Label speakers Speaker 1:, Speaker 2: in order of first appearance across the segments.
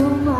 Speaker 1: so much.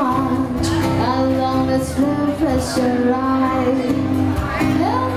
Speaker 1: want along this room pressure ride.